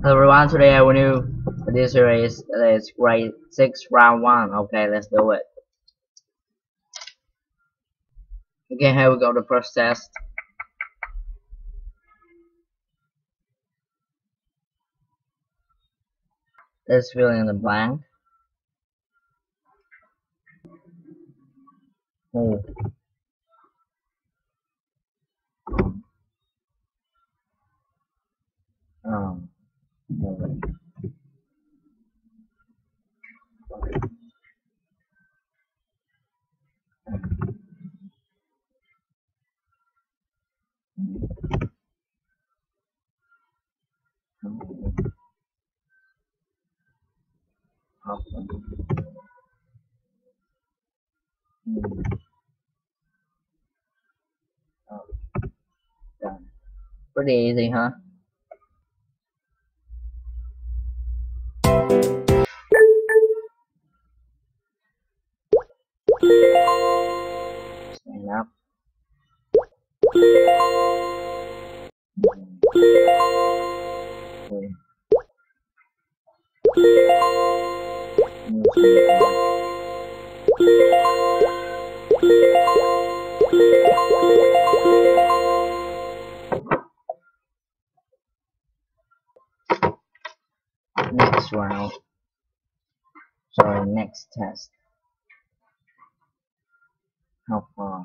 Hello everyone, today I will do this series is grade 6 round 1. Okay, let's do it. Okay, here we go, the first test. Let's fill in the blank. Oh. có mình đề gì hả? Okay. Next round. Sorry, next test. Far?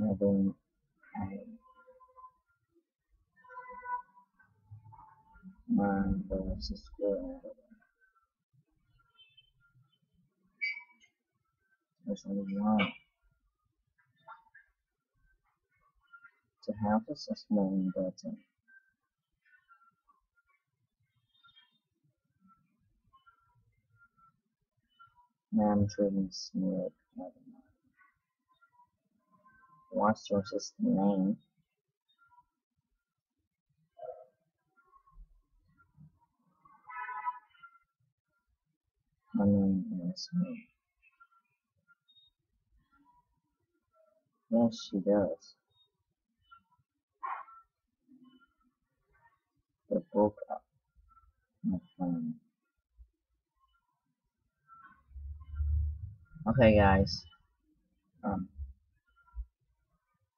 Having a nine versus square. There's one. To have is a small button. Man driven snake. Never. What's your system name? My name is me. Yes, she does. The book up, my friend. Okay, guys. Um,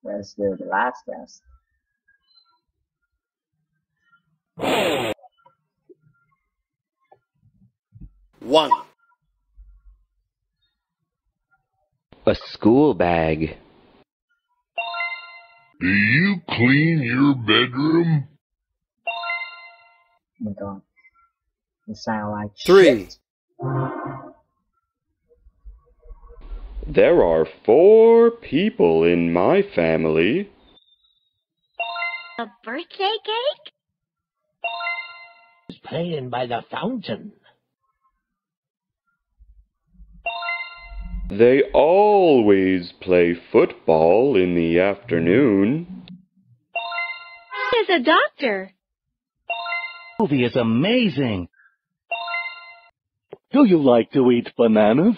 let's do the last test. One. A school bag. Do you clean your bedroom? Oh my god. You sound like Three. shit. There are four people in my family. A birthday cake? is playing by the fountain. They always play football in the afternoon. Is a doctor. Movie is amazing. Do you like to eat bananas?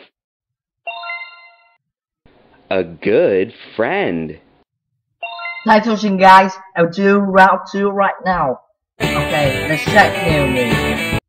A good friend. Title scene, guys. I'll do round two right now. Okay, let's check new music.